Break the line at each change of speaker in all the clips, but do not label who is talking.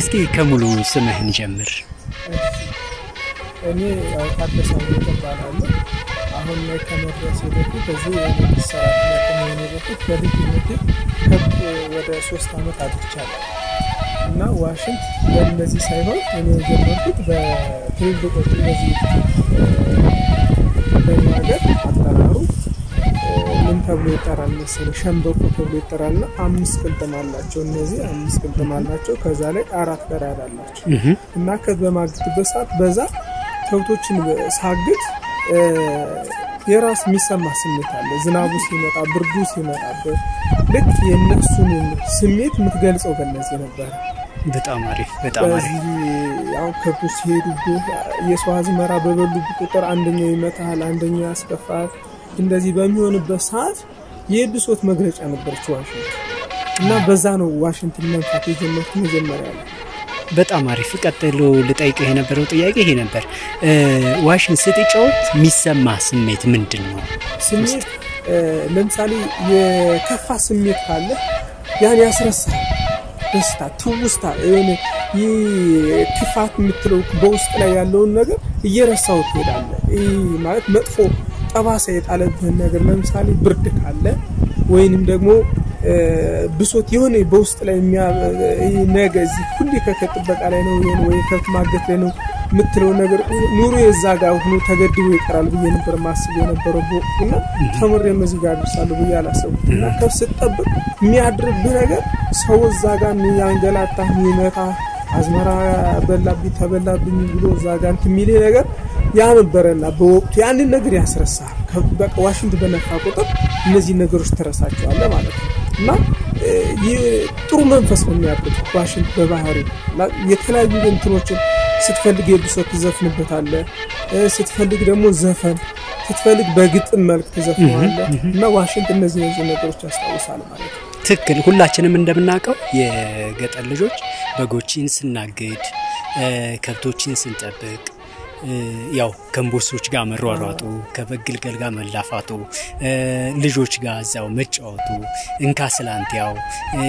እስኪ ከሙሉ ስምህን ጀምር።
እኔ ታደሰ እባላለሁ። አሁን ላይ ከመድረሴ በፊት እዚህ የመንግስት ሰራተኛ ከመሆኔ በፊት በልጅነቴ ከብት ወደ ሶስት ዓመት አድርቻለሁ እና ዋሽንት በእነዚህ ሳይሆን እኔ የጀመርኩት በትልልቆቹ እነዚህ በኛ አጠራሩ ምን ተብሎ ይጠራል መሰለህ? ሸምበቆ ተብሎ ይጠራል። እና አምስት ቅልጥም አላቸው። እነዚህ አምስት ቅልጥም አላቸው። ከዛ ላይ አራት ቀዳዳ አላቸው እና ከዚህ በማግትበት ሰዓት በዛ ከብቶችን ሳግት የራስ የሚሰማ ስሜት አለ። ዝናቡ ሲመጣ፣ ብርዱ ሲመጣበት ልክ የእነሱን ስሜት የምትገልጸው በነዚህ ነበረ።
በጣም አሪፍ በጣም አሪፍ።
ከብቶች ሲሄዱብህ የሰው አዝመራ በበሉብህ ቁጥር አንደኛው ይመታሃል፣ አንደኛው ያስከፋል። እንደዚህ በሚሆንበት ሰዓት የብሶት መግለጫ ነበረች ዋሽንት እና በዛ ነው ዋሽንትን መንፋት የጀመርኩት መጀመሪያ ላይ።
በጣም አሪፍ። ቀጥሎ ልጠይቅህ የነበረው ጥያቄ ይሄ ነበር። ዋሽንት ስትጫወት የሚሰማ ስሜት ምንድን ነው?
ስሜት ለምሳሌ የከፋ ስሜት ካለ ያን ያስረሳል። ደስታ፣ ትውስታ የሆነ ይህ ክፋት የምትለው በውስጥ ላይ ያለውን ነገር እየረሳው ትሄዳለህ። ማለት መጥፎ ጠባሳ የጣለብህን ነገር ለምሳሌ ብርድ ካለ ወይንም ደግሞ ብሶት የሆነ በውስጥ ላይ ነገ እዚህ ሁሌ ከከብት ጥበቃ ላይ ነው ወይ ከብት ማገት ላይ ነው የምትለው ነገር ኑሮ የዛ ጋር ሆኖ ተገድቦ ይቀራል ብዬ ነበር ማስብ የነበረው በወቅቱና ተምሬም እዚህ ጋር ደርሳለሁ ብዬ አላሰብኩም። እና ከብት ስትጠብቅ የሚያድርብህ ነገር ሰው እዛ ጋር ያንገላታ የሚመታ አዝመራ በላብኝ ተበላብኝ ብሎ እዛ ጋር እንትን የሚልህ ነገር ያ ነበረና በወቅቱ ያንን ነገር ያስረሳል። በቃ ዋሽንት በነፋ ቁጥር እነዚህ ነገሮች ትረሳቸዋለህ ማለት ነው እና ጥሩ መንፈስ ነው የሚያድር ዋሽንት በባህሪ የተለያዩ እንትኖችን ስትፈልግ የብሶት ትዘፍንበታለህ፣ ስትፈልግ ደግሞ ዘፈን ስትፈልግ በግጥም መልክ ትዘፍነዋለህ እና ዋሽንት እነዚህ እነዚህ ነገሮች ያስታውሳል ማለት ነው።
ትክክል። ሁላችንም እንደምናውቀው የገጠር ልጆች በጎችን ስናግድ፣ ከብቶችን ስንጠብቅ ያው ከእንቦሶች ጋር መሯሯጡ ከበግ ግልገል ጋር መላፋቱ ልጆች ጋር እዛው መጫወቱ እንካ ስላንቲያው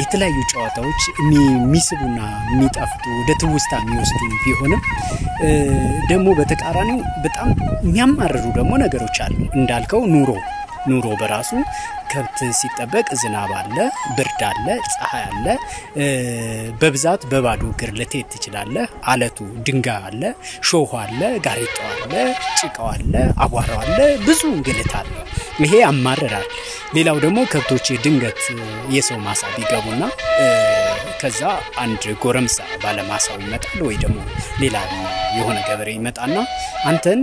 የተለያዩ ጨዋታዎች የሚስቡና የሚጣፍጡ ወደ ትውስታ የሚወስዱ ቢሆንም ደግሞ በተቃራኒው በጣም የሚያማርሩ ደግሞ ነገሮች አሉ። እንዳልከው ኑሮ ኑሮ በራሱ ከብት ሲጠበቅ ዝናብ አለ፣ ብርድ አለ፣ ፀሐይ አለ። በብዛት በባዶ እግር ልትሄድ ትችላለህ። አለቱ ድንጋይ አለ፣ ሾሁ አለ፣ ጋሬጣው አለ፣ ጭቃው አለ፣ አቧራው አለ፣ ብዙ እንግልት አለ። ይሄ ያማርራል። ሌላው ደግሞ ከብቶች ድንገት የሰው ማሳ ቢገቡና ከዛ አንድ ጎረምሳ ባለማሳው ይመጣል ወይ ደግሞ ሌላ የሆነ ገበሬ ይመጣና አንተን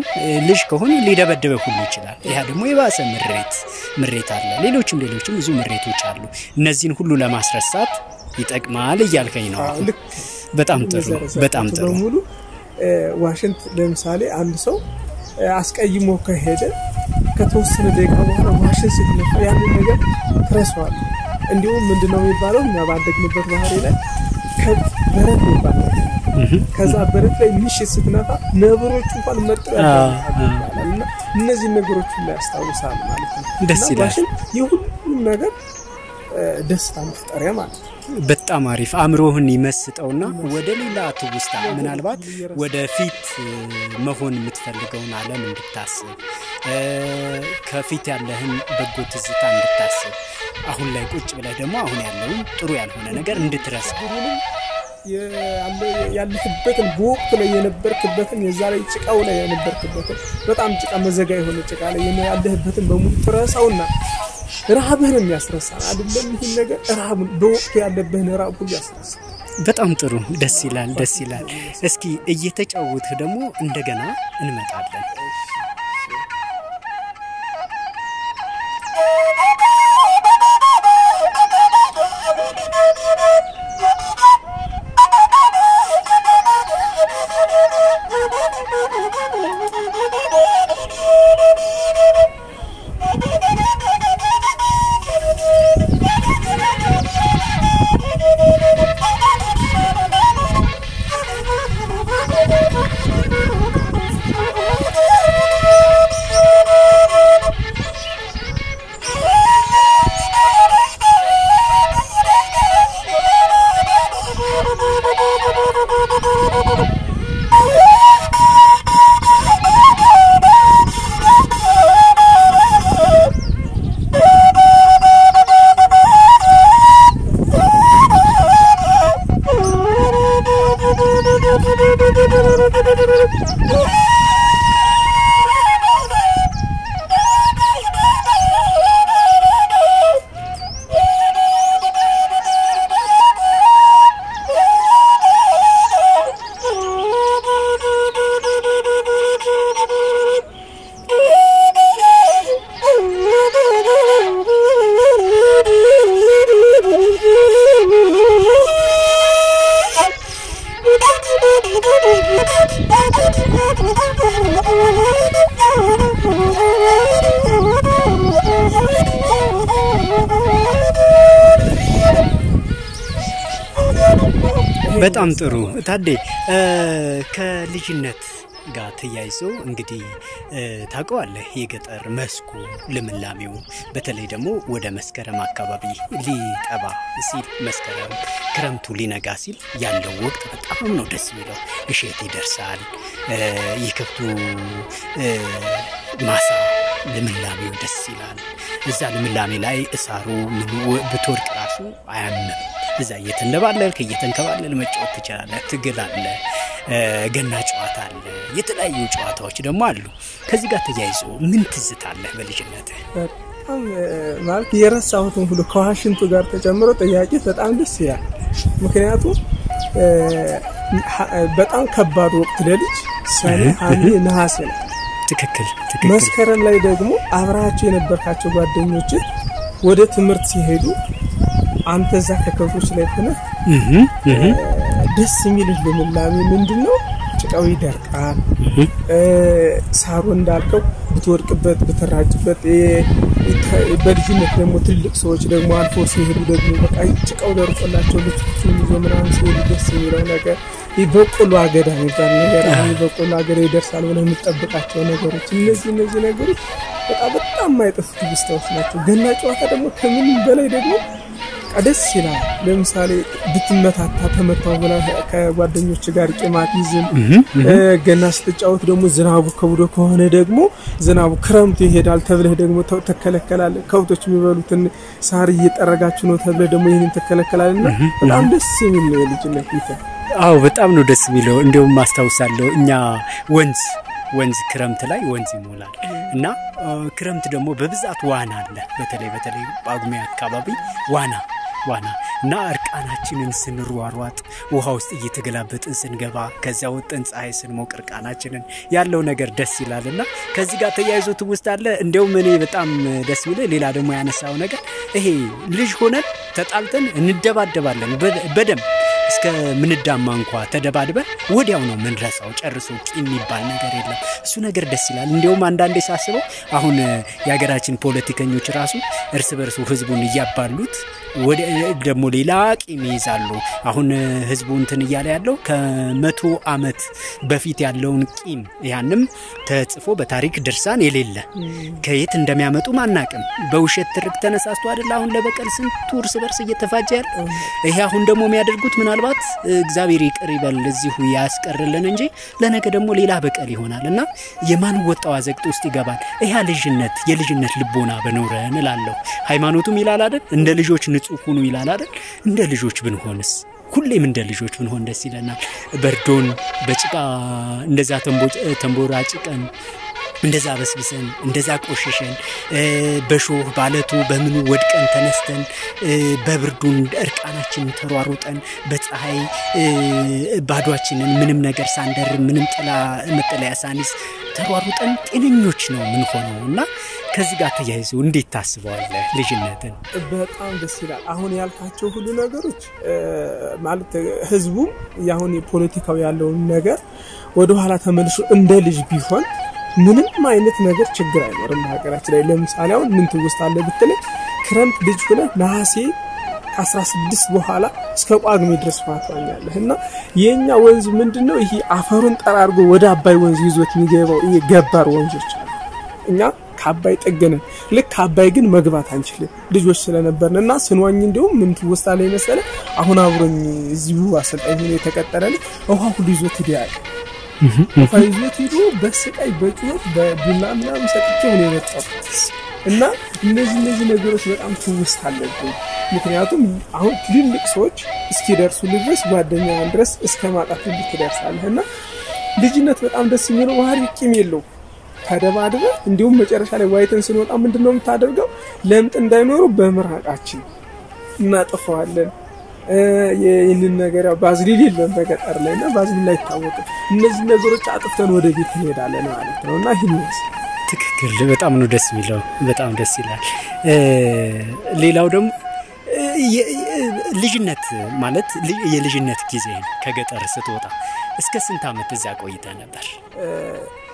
ልጅ ከሆነ ሊደበድበ ሁሉ ይችላል። ያ ደግሞ የባሰ ምሬት ምሬት አለ። ሌሎችም ሌሎችም ብዙ ምሬቶች አሉ። እነዚህን ሁሉ ለማስረሳት ይጠቅማል እያልከኝ ነው። በጣም ጥሩ በጣም ጥሩ።
በሙሉ ዋሽንት ለምሳሌ አንድ ሰው አስቀይሞ ከሄደ ከተወሰነ ደቂቃ በኋላ ዋሽንት ስትነፋ ያንን ነገር ትረሳዋለህ። እንዲሁም ምንድነው የሚባለው እኛ ባደግንበት ባህሪ ላይ በረት የሚባል ከዛ በረት ላይ ምሽት ስትነፋ ነብሮች እንኳን መጥረው ይባላል እና እነዚህ ነገሮች ላይ ያስታውሳል ማለት ነው።
ደስ ይላል።
የሁሉም ነገር ደስታ መፍጠሪያ ማለት ነው።
በጣም አሪፍ አእምሮህን ይመስጠውና ወደ ሌላ ትውስታ ምናልባት ወደፊት መሆን የምትፈልገውን ዓለም እንድታስብ ከፊት ያለህን በጎ ትዝታ እንድታስብ አሁን ላይ ቁጭ ብለህ ደግሞ አሁን ያለውን ጥሩ ያልሆነ ነገር እንድትረሳ
ያለህበትን በወቅቱ ላይ የነበርክበትን የዛ ላይ ጭቃው ላይ የነበርክበትን በጣም ጭቃ መዘጋ የሆነ ጭቃ ላይ ያለህበትን በሙሉ ትረሳውና ረሃብህንም ያስረሳል። አይደለም ይህን ነገር ረሃብን በወቅቱ ያለብህን ረሃብ ሁሉ ያስረሳል።
በጣም ጥሩ ደስ ይላል፣ ደስ ይላል። እስኪ እየተጫወትህ ደግሞ እንደገና እንመጣለን።
Woo!
በጣም ጥሩ ታዴ፣ ከልጅነት ጋር ተያይዞ እንግዲህ ታውቀዋለህ፣ የገጠር መስኩ ልምላሜው፣ በተለይ ደግሞ ወደ መስከረም አካባቢ ሊጠባ ሲል መስከረም ክረምቱ ሊነጋ ሲል ያለው ወቅት በጣም ነው ደስ የሚለው። እሸት ይደርሳል፣ የከብቱ ማሳ ልምላሜው ደስ ይላል። እዛ ልምላሜ ላይ እሳሩ ብትወድቅ ራሱ አያምም። እዛ እየተንደባለልክ እየተንከባለል መጫወት ትችላለህ። ትግል አለ፣ ገና ጨዋታ አለ፣ የተለያዩ ጨዋታዎች ደግሞ አሉ። ከዚህ ጋር ተያይዞ ምን ትዝታለህ በልጅነትህ?
በጣም ማለት የረሳሁትን ሁሉ ከዋሽንቱ ጋር ተጨምሮ ጥያቄ በጣም ደስ ይላል። ምክንያቱም በጣም ከባድ ወቅት ለልጅ ሰኔ፣ ሐምሌ፣ ነሐሴ ነው።
ትክክል ትክክል።
መስከረም ላይ ደግሞ አብረሃቸው የነበርካቸው ጓደኞች ወደ ትምህርት ሲሄዱ አንተ እዛ ከከብቶች ላይ ሆነህ ደስ የሚልህ ልምላሜ ምንድን ነው? ጭቃው ይደርቃል። ሳሩ እንዳልከው ብትወድቅበት ብትራጭበት፣ በልጅነት ደግሞ ትልቅ ሰዎች ደግሞ አልፎ ሲሄዱ ደግሞ በቃ ጭቃው ደርቆላቸው ይዞ ምናምን ሲሄዱ ደስ የሚለው ነገር በቆሎ አገዳ የሚባል ነገር አሁን በቆሎ አገዳ ይደርሳል ብለህ የምጠብቃቸው ነገሮች እነዚህ እነዚህ ነገሮች በጣም በጣም የማይጠፉ ትውስታዎች ናቸው። ገና ጨዋታ ደግሞ ከምንም በላይ ደግሞ ደስ ይላል። ለምሳሌ ብትመታታ ተመታው ብላ ከጓደኞች ጋር ቂማት ይዝም ገና ስትጫወት ደግሞ ዝናቡ ከብዶ ከሆነ ደግሞ ዝናቡ ክረምቱ ይሄዳል ተብለህ ደግሞ ትከለከላለህ። ከብቶች የሚበሉትን ሳር እየጠረጋችሁ ነው ተብለህ ደግሞ ይህንን ትከለከላለህ እና በጣም ደስ የሚል ነው የልጅነት ይተ
አዎ በጣም ነው ደስ የሚለው። እንዲሁም ማስታውሳለሁ እኛ ወንዝ ወንዝ ክረምት ላይ ወንዝ ይሞላል እና ክረምት ደግሞ በብዛት ዋና አለ። በተለይ በተለይ ጳጉሜ አካባቢ ዋና ዋና እና እርቃናችንን ስንሯሯጥ ውሃ ውስጥ እየተገላበጥን ስንገባ ከዚያ ወጠን ፀሐይ ስንሞቅ እርቃናችንን ያለው ነገር ደስ ይላል እና ከዚህ ጋር ተያይዞ ትውስት አለ። እንዲያውም እኔ በጣም ደስ የሚለ ሌላ ደግሞ ያነሳው ነገር ይሄ ልጅ ሆነን ተጣልተን እንደባደባለን በደንብ እስከ ምንዳማ እንኳ ተደባድበን ወዲያው ነው ምንረሳው። ጨርሶ የሚባል ነገር የለም። እሱ ነገር ደስ ይላል። እንዲሁም አንዳንዴ ሳስበው አሁን የሀገራችን ፖለቲከኞች ራሱ እርስ በርሱ ህዝቡን እያባሉት ደግሞ ሌላ ቂም ይይዛሉ። አሁን ህዝቡ እንትን እያለ ያለው ከመቶ ዓመት በፊት ያለውን ቂም ያንም ተጽፎ በታሪክ ድርሳን የሌለ ከየት እንደሚያመጡ ማናቅም በውሸት ትርክ ተነሳስቶ አይደል አሁን ለበቀል ስንቱ እርስ በርስ እየተፋጀ ያለ ይሄ አሁን ደግሞ የሚያደርጉት ምናልባት እግዚአብሔር ይቅር ይበል እዚሁ ያስቀርልን እንጂ ለነገ ደግሞ ሌላ በቀል ይሆናል እና የማን ወጣው አዘቅት ውስጥ ይገባል። ይህ ልጅነት የልጅነት ልቦና በኖረን እላለሁ። ሃይማኖቱም ይላል አይደል እንደ ልጆች ንጹህ ሁኑ ይላል አይደል እንደ ልጆች ብንሆንስ ሁሌም እንደ ልጆች ብንሆን ደስ ይለናል። በርዶን በጭቃ እንደዛ ተንቦራጭቀን እንደዛ በስብሰን እንደዛ ቆሸሸን በሾህ ባለቱ በምኑ ወድቀን ተነስተን በብርዱን እርቃናችንን ተሯሩጠን በፀሐይ ባዷችንን ምንም ነገር ሳንደር ምንም ጥላ መጠለያ ሳኒስ ተሯሩጠን ጤነኞች ነው ምን ሆነው እና ከዚህ ጋር ተያይዞ እንዴት ታስበዋለህ ልጅነትን?
በጣም ደስ ይላል። አሁን ያልካቸው ሁሉ ነገሮች ማለት ህዝቡም የአሁን የፖለቲካው ያለውን ነገር ወደኋላ ተመልሶ እንደ ልጅ ቢሆን ምንም አይነት ነገር ችግር አይኖርም በሀገራችን ላይ። ለምሳሌ አሁን ምን ትውስታ አለ ብትለኝ ክረምት ልጅ ሆነ ነሐሴ ከ16 በኋላ እስከ ጳጉሜ ድረስ ማትዋኛለህ እና የእኛ ወንዝ ምንድን ነው ይሄ አፈሩን ጠራርጎ ወደ አባይ ወንዝ ይዞት የሚገባው ይሄ ገባር ወንዞች አሉ። እኛ ከአባይ ጠገነን ልክ አባይ ግን መግባት አንችልም ልጆች ስለነበርን እና ስንዋኝ እንዲሁም ምን ትውስታ ላይ መሰለ አሁን አብሮኝ እዚሁ አሰልጣኝ ሆኖ የተቀጠረ ውሃ ሁሉ ይዞት ሂድ ያለ ውሃ ይዞት ሂዶ በስቃይ በጩኸት በዱላ ምናምን ሰጥቼው ነው የመጣው እና እነዚህ እነዚህ ነገሮች በጣም ትውስታ አለብኝ። ምክንያቱም አሁን ትልልቅ ሰዎች እስኪደርሱ ድረስ ጓደኛን ድረስ እስከ ማጣት ትደርሳለህ እና ልጅነት በጣም ደስ የሚለው ባህሪ ቂም የለው ተደባድበ እንዲሁም መጨረሻ ላይ ዋይተን ስንወጣ ምንድን ነው የምታደርገው? ለምጥ እንዳይኖሩ በምራቃችን እናጥፈዋለን። ይህንን ነገር ያው ባዝሊን የለም በገጠር ላይ እና ባዝሊን ላይ አይታወቅም። እነዚህ ነገሮች አጥፍተን ወደ ቤት እንሄዳለን ማለት ነው እና ይህን
ትክክል። በጣም ነው ደስ የሚለው። በጣም ደስ ይላል። ሌላው ደግሞ ልጅነት ማለት የልጅነት ጊዜ ከገጠር ስትወጣ እስከ ስንት ዓመት እዚያ ቆይተ ነበር?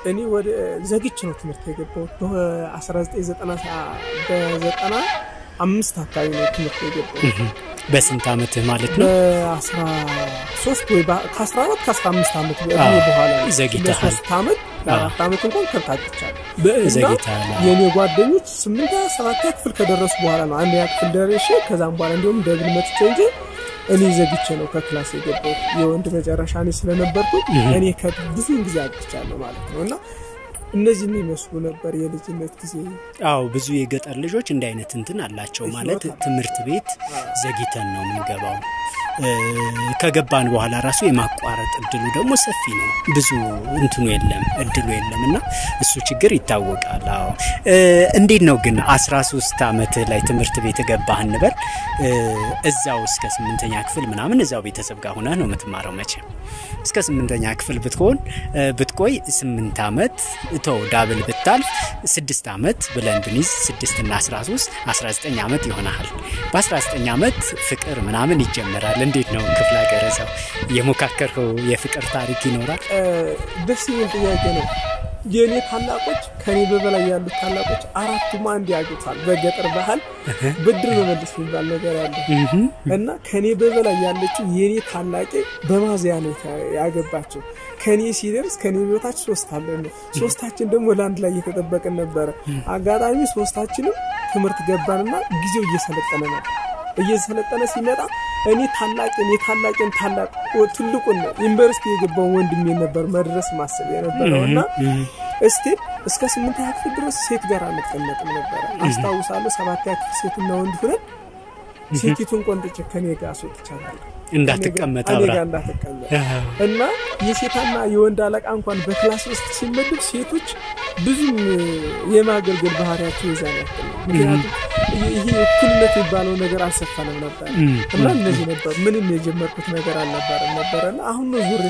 እኔ ወደ ዘግቼ ነው ትምህርት የገባሁት በ1990 አምስት አካባቢ ነው ትምህርት የገባሁት
በስንት ዓመትህ ማለት ነው?
ወይ ዓመት በኋላ
ዘግይተሃል።
ለሶስት ዓመት ለአራት ዓመት እንኳን ከብታችቻለሁ።
ዘግይተሃል።
የእኔ ጓደኞች ስምንተኛ ሰባተኛ ክፍል ከደረሱ በኋላ ነው አንደኛ ክፍል ደርሼ ከዛም በኋላ እንዲሁም ደብል መጥቼ እንጂ እኔ ዘግቼ ነው ከክላስ የገባሁት። የወንድ መጨረሻ እኔ ስለነበርኩ እኔ ብዙውን ጊዜ አግቻለሁ ማለት ነው እና እነዚህን ይመስሉ ነበር የልጅነት ጊዜ።
አዎ ብዙ የገጠር ልጆች እንዲህ አይነት እንትን አላቸው። ማለት ትምህርት ቤት ዘግይተን ነው የምንገባው። ከገባን በኋላ ራሱ የማቋረጥ እድሉ ደግሞ ሰፊ ነው። ብዙ እንትኑ የለም እድሉ የለም እና እሱ ችግር ይታወቃል። አዎ እንዴት ነው ግን 13 ዓመት ላይ ትምህርት ቤት ገባህ እንበል እዛው እስከ ስምንተኛ ክፍል ምናምን እዛው ቤተሰብ ጋር ሆነህ ነው የምትማረው መቼም እስከ ስምንተኛ ክፍል ብትሆን ብትቆይ ስምንት ዓመት ቶ ዳብል ብታልፍ ስድስት ዓመት ብለን ብንይዝ ስድስት እና 13 19 ዓመት ይሆናል። በ19 ዓመት ፍቅር ምናምን ይጀመራል። እንዴት ነው ክፍለ ሀገር ሰው የሞካከርከው የፍቅር ታሪክ ይኖራል?
ደስ የሚል ጥያቄ ነው። የእኔ ታላቆች ከኔ በበላይ ያሉት ታላቆች አራቱም አንድ ያገቷል። በገጠር ባህል ብድር መመልስ የሚባል ነገር ያለ እና ከኔ በበላይ ያለችው የእኔ ታላቄ በማዚያ ነው ያገባቸው። ከኔ ሲደርስ ከኔ በታች ሶስት አለን። ሶስታችን ደግሞ ለአንድ ላይ እየተጠበቅን ነበረ። አጋጣሚ ሶስታችንም ትምህርት ገባንና ጊዜው እየሰለጠነ ነበር። እየሰለጠነ ሲመጣ እኔ ታላቅን የታላቅን ታላቅ ትልቁን ዩኒቨርሲቲ የገባውን ወንድሜ ነበር መድረስ ማሰብ የነበረው እና እስቲል እስከ ስምንተኛ ክፍል ድረስ ሴት ጋር አንቀመጥም ነበረ። አስታውሳለሁ። ሰባተኛ ክፍል ሴትና ወንድ ሁነን ሴቲቱን ቆንጥጬ ከኔ ጋር አስወጥቻታለሁ።
እንዳትቀመጥ
እንዳትቀመጥ እና የሴታና የወንድ አለቃ እንኳን በክላስ ውስጥ ሲመድብ ሴቶች ብዙም የማገልገል ባህሪያቸው ይዛ ያክል ነው። ምክንያቱም ይሄ እኩልነት የሚባለው ነገር አልሰፈነም ነበር እና እነዚህ ነበሩ። ምንም የጀመርኩት ነገር አልነበረም ነበረና አሁን ነው ዙሬ